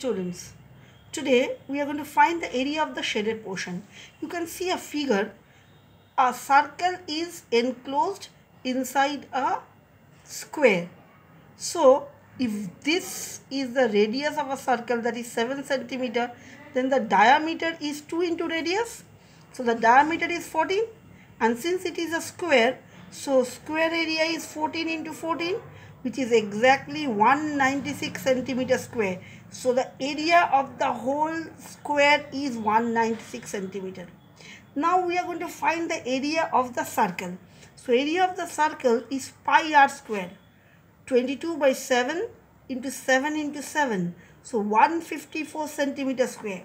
Students, today we are going to find the area of the shaded portion. You can see a figure. A circle is enclosed inside a square. So, if this is the radius of a circle that is 7 centimeter, then the diameter is 2 into radius. So, the diameter is 14 and since it is a square, so square area is 14 into 14 which is exactly 196 centimeter square. So the area of the whole square is 196 centimeter. Now we are going to find the area of the circle. So area of the circle is pi r square. 22 by 7 into 7 into 7. So 154 centimeter square.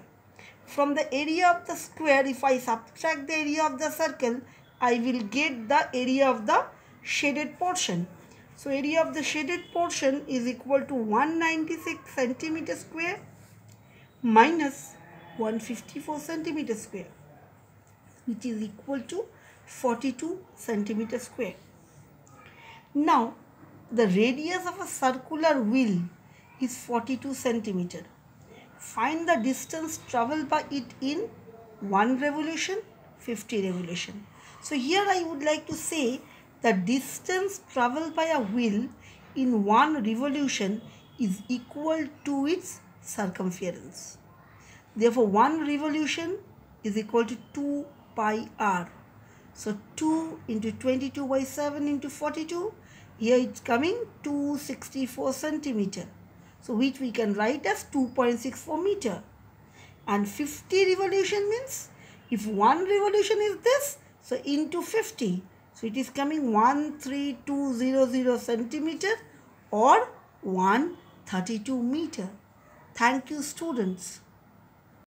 From the area of the square, if I subtract the area of the circle, I will get the area of the shaded portion. So area of the shaded portion is equal to 196 centimeter square minus 154 centimeter square which is equal to 42 centimeter square. Now the radius of a circular wheel is 42 centimeter. Find the distance traveled by it in 1 revolution, 50 revolution. So here I would like to say the distance traveled by a wheel in one revolution is equal to its circumference. Therefore, one revolution is equal to 2 pi r. So, 2 into 22 by 7 into 42. Here it's coming 264 centimeter. So, which we can write as 2.64 meter. And 50 revolution means if one revolution is this, so into 50. So it is coming 13200 centimeter or 132 meter. Thank you students.